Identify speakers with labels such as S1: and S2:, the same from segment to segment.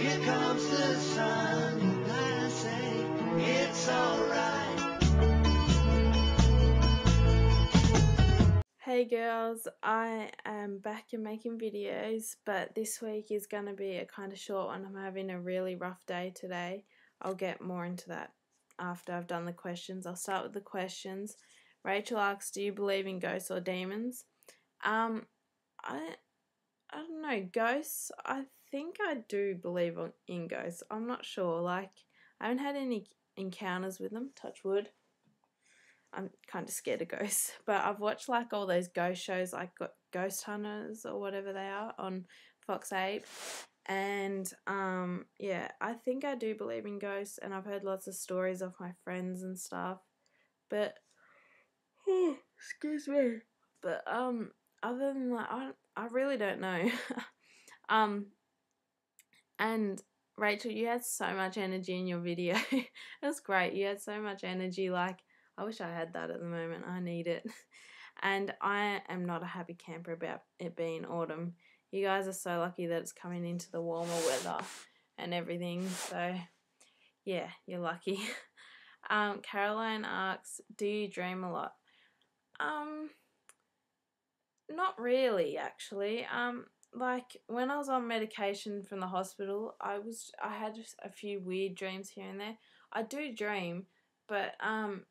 S1: Here comes the sun, and I say it's alright.
S2: Hey girls, I am back and making videos, but this week is going to be a kind of short one. I'm having a really rough day today. I'll get more into that after I've done the questions. I'll start with the questions. Rachel asks, "Do you believe in ghosts or demons?" Um, I, I don't know. Ghosts. I think I do believe in ghosts. I'm not sure. Like, I haven't had any encounters with them. Touch wood. I'm kind of scared of ghosts, but I've watched like all those ghost shows, like Ghost Hunters or whatever they are on Fox 8. And um, yeah, I think I do believe in ghosts, and I've heard lots of stories of my friends and stuff. But excuse me. But um, other than that, I I really don't know. um, and Rachel, you had so much energy in your video. it was great. You had so much energy. Like I wish I had that at the moment. I need it. And I am not a happy camper about it being autumn. You guys are so lucky that it's coming into the warmer weather and everything. So, yeah, you're lucky. Um, Caroline asks, "Do you dream a lot?" Um, not really, actually. Um, like when I was on medication from the hospital, I was I had a few weird dreams here and there. I do dream, but um,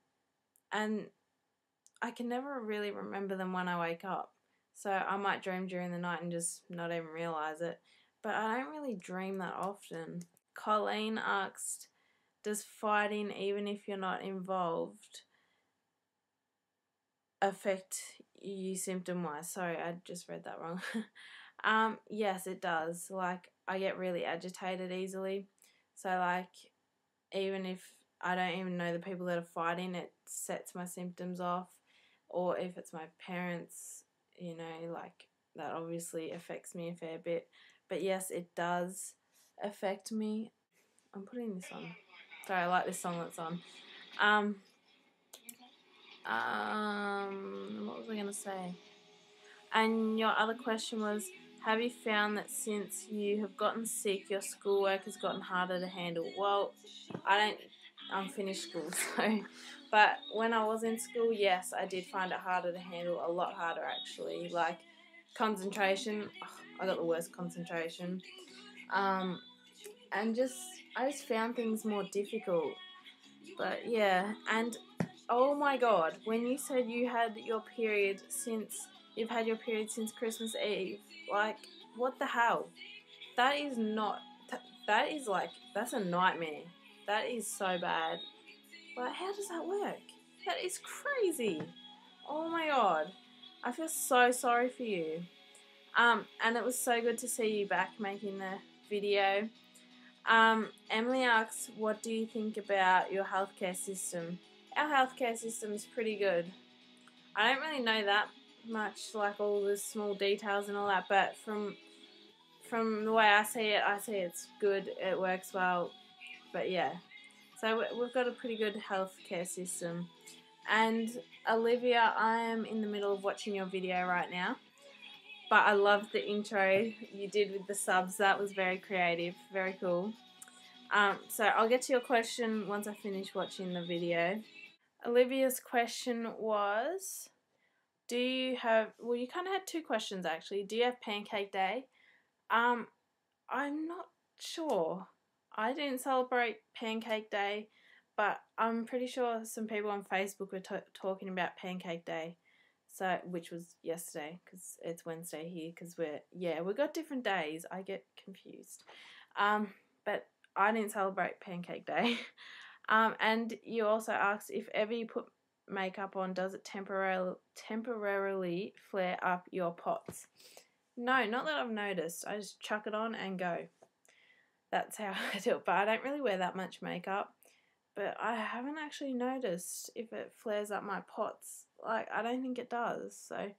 S2: and I can never really remember them when I wake up. So I might dream during the night and just not even realize it. But I don't really dream that often. Colleen asked, Does fighting, even if you're not involved, affect you symptom wise? Sorry, I just read that wrong. um, yes, it does. Like, I get really agitated easily. So, like, even if I don't even know the people that are fighting, it sets my symptoms off. Or if it's my parents, you know, like that obviously affects me a fair bit. But yes, it does affect me. I'm putting this on. Sorry, I like this song that's on. Um, um, what was I going to say? And your other question was Have you found that since you have gotten sick, your schoolwork has gotten harder to handle? Well, I don't I'm finished school, so. But when I was in school, yes, I did find it harder to handle, a lot harder actually. Like concentration, oh, I got the worst concentration. Um, and just, I just found things more difficult. But yeah, and oh my god, when you said you had your period since, you've had your period since Christmas Eve, like, what the hell? That is not, that is like, that's a nightmare. That is so bad. Like, how does that work? That is crazy. Oh my god. I feel so sorry for you. Um, and it was so good to see you back making the video. Um, Emily asks, what do you think about your healthcare system? Our healthcare system is pretty good. I don't really know that much, like all the small details and all that, but from from the way I see it, I see it's good. It works well. But yeah, so we've got a pretty good healthcare system. And Olivia, I am in the middle of watching your video right now. But I loved the intro you did with the subs. That was very creative, very cool. Um, so I'll get to your question once I finish watching the video. Olivia's question was, do you have, well you kind of had two questions actually. Do you have Pancake Day? Um, I'm not sure. I didn't celebrate Pancake Day, but I'm pretty sure some people on Facebook were t- talking about Pancake Day, so which was yesterday because it's Wednesday here. Because we're yeah we got different days. I get confused, um, but I didn't celebrate Pancake Day. um, and you also asked if ever you put makeup on, does it temporarily temporarily flare up your POTS? No, not that I've noticed. I just chuck it on and go that's how I do it. But I don't really wear that much makeup. But I haven't actually noticed if it flares up my POTS. Like, I don't think it does. So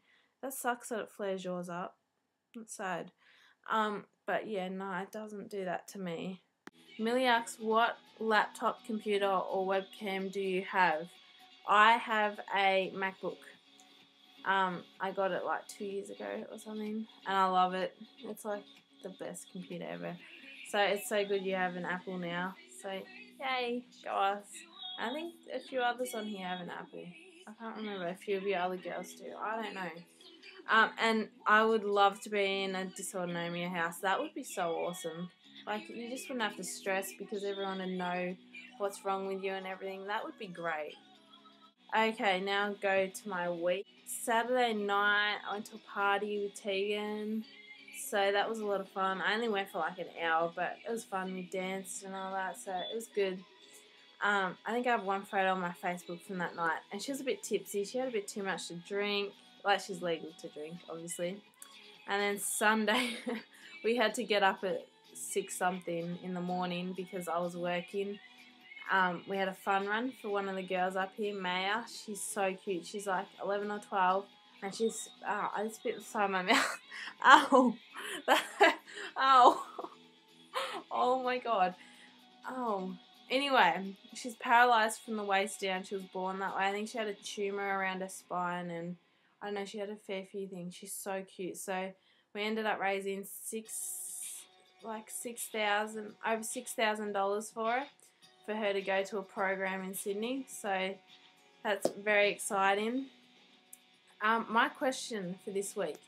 S2: that sucks that it flares yours up. That's sad. Um, but yeah, no, it doesn't do that to me. Millie asks, what laptop, computer, or webcam do you have? I have a MacBook. Um, I got it like two years ago or something, and I love it. It's like the best computer ever. So it's so good you have an Apple now. So yay, go us. I think a few others on here have an Apple. I can't remember. A few of your other girls do. I don't know. Um, and I would love to be in a dysautonomia house. That would be so awesome. Like you just wouldn't have to stress because everyone would know what's wrong with you and everything. That would be great. Okay, now go to my week. Saturday night, I went to a party with Tegan. So that was a lot of fun. I only went for like an hour, but it was fun. We danced and all that, so it was good. Um, I think I have one photo on my Facebook from that night, and she was a bit tipsy. She had a bit too much to drink. Like she's legal to drink, obviously. And then Sunday, we had to get up at six something in the morning because I was working. Um, we had a fun run for one of the girls up here, Maya. She's so cute. She's like 11 or 12, and she's, oh, I just bit spit inside my mouth. Ow! oh! Oh my god. Oh. Anyway, she's paralyzed from the waist down. She was born that way. I think she had a tumor around her spine, and I don't know, she had a fair few things. She's so cute. So we ended up raising six, like six thousand, over six thousand dollars for her, for her to go to a program in Sydney. So that's very exciting. Um, my question for this week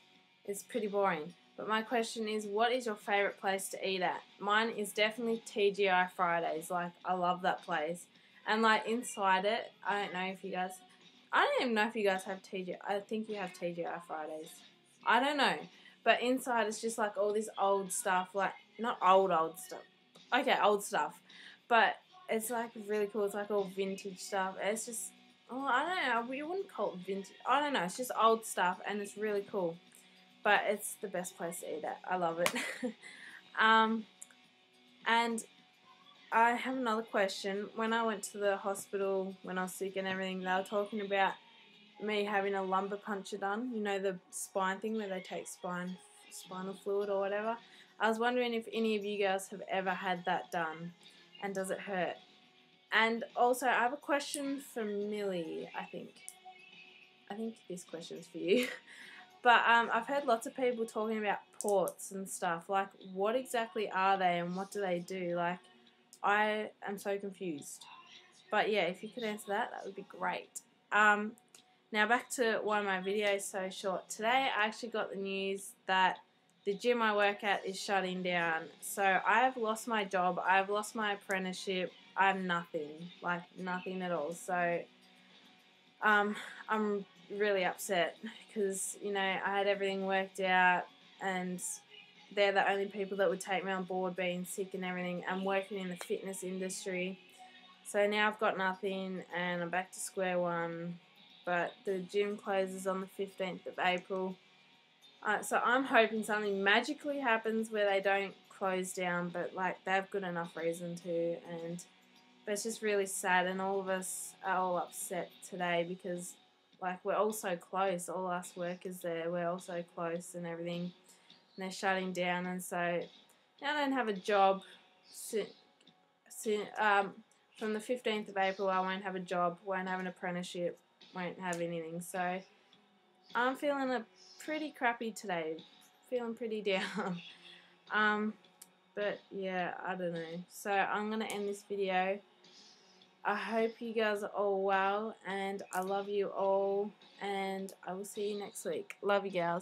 S2: is pretty boring, but my question is, what is your favorite place to eat at? Mine is definitely TGI Fridays. Like I love that place, and like inside it, I don't know if you guys I don't even know if you guys have TGI. I think you have TGI Fridays. I don't know. But inside it's just like all this old stuff, like not old old stuff. Okay, old stuff. But it's like really cool. It's like all vintage stuff. It's just oh, I don't know. We wouldn't call it vintage. I don't know. It's just old stuff and it's really cool. But it's the best place to eat at. I love it. um and I have another question. When I went to the hospital when I was sick and everything, they were talking about me having a lumbar puncture done. You know the spine thing where they take spine spinal fluid or whatever. I was wondering if any of you guys have ever had that done, and does it hurt? And also, I have a question for Millie. I think. I think this question's for you. But um, I've heard lots of people talking about ports and stuff. Like, what exactly are they and what do they do? Like, I am so confused. But yeah, if you could answer that, that would be great. Um, now back to why my video is so short. Today I actually got the news that the gym I work at is shutting down. So I have lost my job. I have lost my apprenticeship. I'm nothing, like nothing at all. So um, I'm really upset because you know I had everything worked out and they're the only people that would take me on board being sick and everything. I'm working in the fitness industry. So now I've got nothing and I'm back to square one. But the gym closes on the 15th of April. Uh, so I'm hoping something magically happens where they don't close down, but like they have good enough reason to. And but it's just really sad, and all of us are all upset today because like we're all so close. All us workers there, we're all so close and everything and they're shutting down, and so now I don't have a job. So, so, um, from the 15th of April, I won't have a job, won't have an apprenticeship, won't have anything. So I'm feeling a pretty crappy today, feeling pretty down. um, but yeah, I don't know. So I'm gonna end this video. I hope you guys are all well, and I love you all, and I will see you next week. Love you, gals.